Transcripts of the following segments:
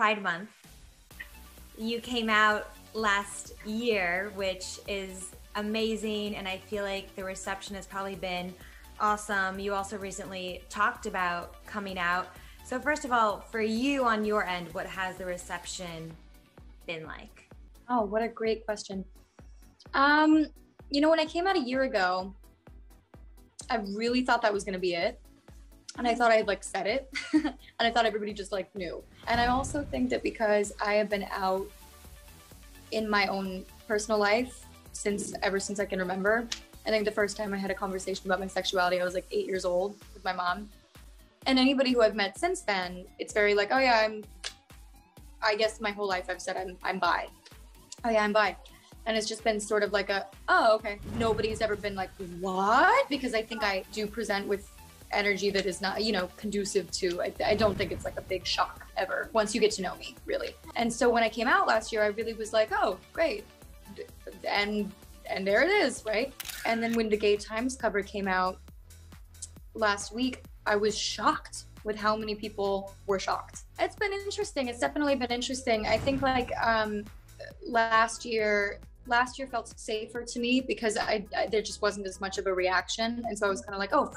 Pride Month. You came out last year, which is amazing. And I feel like the reception has probably been awesome. You also recently talked about coming out. So, first of all, for you on your end, what has the reception been like? Oh, what a great question. Um, you know, when I came out a year ago, I really thought that was going to be it. And I thought I had like said it. and I thought everybody just like knew. And I also think that because I have been out in my own personal life since ever since I can remember, I think the first time I had a conversation about my sexuality, I was like eight years old with my mom. And anybody who I've met since then, it's very like, oh yeah, I'm. I guess my whole life I've said I'm I'm bi. Oh yeah, I'm bi, and it's just been sort of like a oh okay. Nobody's ever been like what because I think I do present with energy that is not you know conducive to. I, I don't think it's like a big shock ever once you get to know me really. And so when I came out last year, I really was like, oh great, and and there it is, right? And then when the Gay Times cover came out last week, I was shocked with how many people were shocked. It's been interesting. It's definitely been interesting. I think like um, last year, last year felt safer to me because I, I there just wasn't as much of a reaction, and so I was kind of like, oh,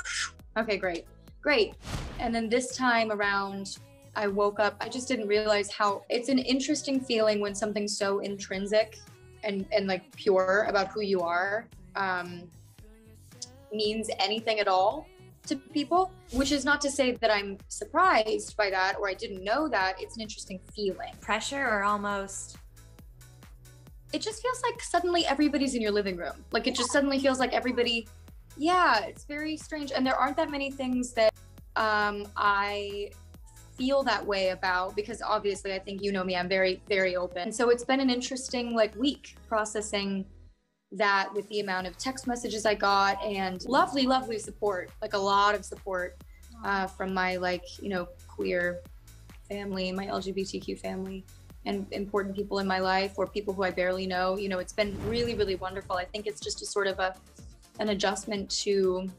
okay, great, great. And then this time around, I woke up. I just didn't realize how it's an interesting feeling when something's so intrinsic and and like pure about who you are um, means anything at all to people, which is not to say that I'm surprised by that or I didn't know that. It's an interesting feeling. Pressure or almost it just feels like suddenly everybody's in your living room. Like it just suddenly feels like everybody yeah, it's very strange and there aren't that many things that um, I feel that way about because obviously I think you know me, I'm very, very open. So it's been an interesting like week processing that with the amount of text messages I got and lovely, lovely support, like a lot of support uh, from my like, you know, queer family, my LGBTQ family and important people in my life or people who I barely know. You know, it's been really, really wonderful. I think it's just a sort of a an adjustment to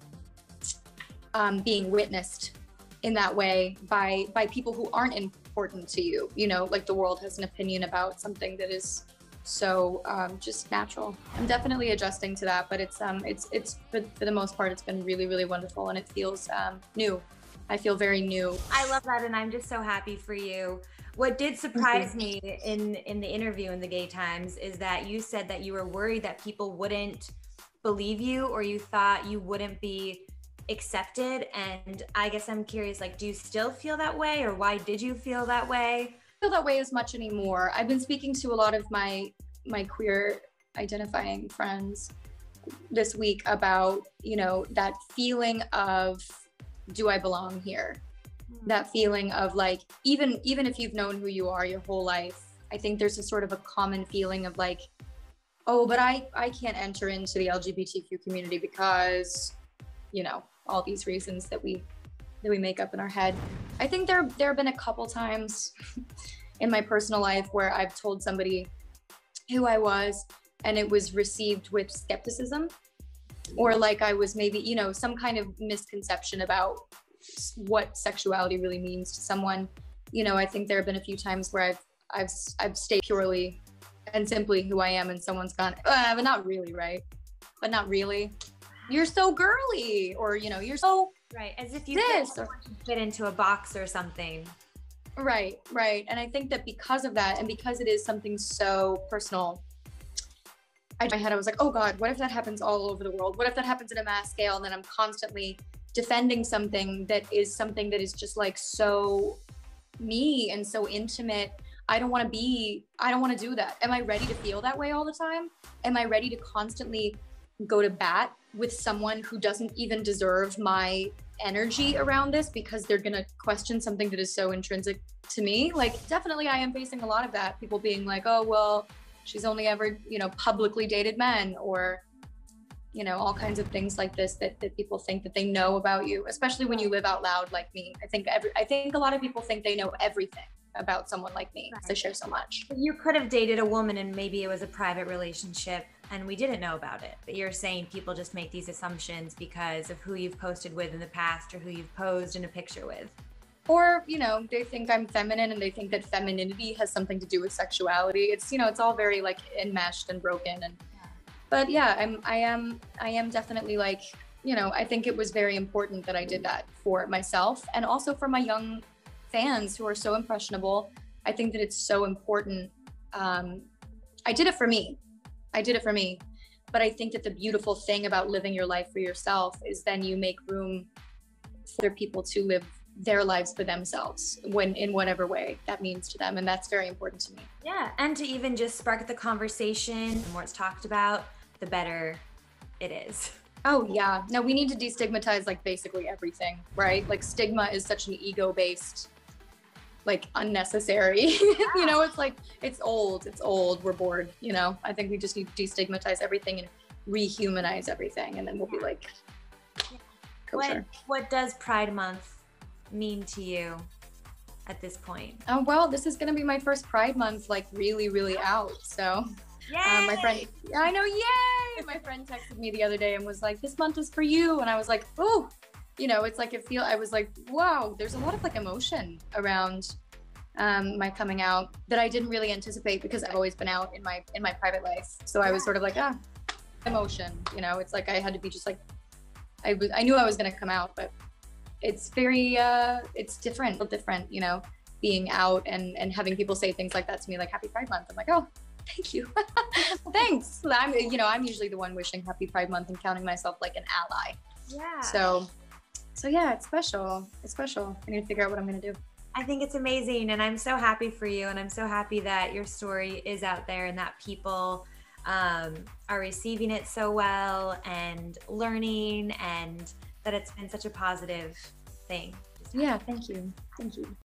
um, being witnessed in that way by by people who aren't important to you. You know like the world has an opinion about something that is so um, just natural. I'm definitely adjusting to that but it's um it's it's for, for the most part it's been really really wonderful and it feels um, new. I feel very new. I love that and i'm just so happy for you. What did surprise me in in the interview in the gay times is that you said that you were worried that people wouldn't believe you or you thought you wouldn't be accepted. And i guess i'm curious like do you still feel that way or why did you feel that way? Feel that way as much anymore. I've been speaking to a lot of my my queer identifying friends this week about you know that feeling of do i belong here? Mm-hmm. that feeling of like even even if you've known who you are your whole life i think there's a sort of a common feeling of like oh but i i can't enter into the lgbtq community because you know all these reasons that we that we make up in our head. I think there there have been a couple times in my personal life where I've told somebody who I was and it was received with skepticism or like I was maybe, you know, some kind of misconception about what sexuality really means to someone. You know, I think there have been a few times where I've I've I've stayed purely and simply who I am and someone's gone, uh, but not really, right? But not really. You're so girly or you know you're so right as if you this or, fit into a box or something. Right right and i think that because of that and because it is something so personal I, in my head i was like oh god what if that happens all over the world? What if that happens at a mass scale and then i'm constantly defending something that is something that is just like so me and so intimate I don't want to be, I don't want to do that. Am I ready to feel that way all the time? Am I ready to constantly go to bat with someone who doesn't even deserve my energy around this because they're going to question something that is so intrinsic to me. Like, definitely, I am facing a lot of that. People being like, oh, well, she's only ever, you know, publicly dated men or, you know, all kinds of things like this that, that people think that they know about you, especially when you live out loud like me. I think every, I think a lot of people think they know everything about someone like me because I share so much. You could have dated a woman and maybe it was a private relationship and we didn't know about it. But you're saying people just make these assumptions because of who you've posted with in the past or who you've posed in a picture with. or you know they think i'm feminine and they think that femininity has something to do with sexuality it's you know it's all very like enmeshed and broken and but yeah i'm i am i am definitely like you know i think it was very important that i did that for myself and also for my young fans who are so impressionable. I think that it's so important. Um, i did it for me. I did it for me. But i think that the beautiful thing about living your life for yourself is then you make room for people to live their lives for themselves when in whatever way that means to them. And that's very important to me. Yeah. And to even just spark the conversation the more it's talked about the better it is. Oh yeah. No we need to destigmatize like basically everything right? Like stigma is such an ego based like unnecessary you know it's like it's old it's old we're bored you know i think we just need to destigmatize everything and rehumanize everything and then we'll be like what, what does pride month mean to you at this point? Oh, well, this is going to be my first Pride Month, like really, really out. So, um, my friend, I know, yay! My friend texted me the other day and was like, this month is for you. And I was like, oh, you know, it's like, it feel, I was like, wow, there's a lot of like emotion around um, my coming out that I didn't really anticipate because I've always been out in my, in my private life. So I was sort of like, ah, emotion, you know, it's like I had to be just like, I was, I knew I was going to come out, but it's very uh it's different different you know? Being out and and having people say things like that to me like happy pride month i'm like oh thank you. Thanks. I'm you know i'm usually the one wishing happy pride month and counting myself like an ally. Yeah. So so yeah it's special it's special i need to figure out what i'm gonna do I think it's amazing and I'm so happy for you and I'm so happy that your story is out there and that people um, are receiving it so well and learning and that it's been such a positive thing. Yeah, thank you. Thank you.